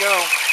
go.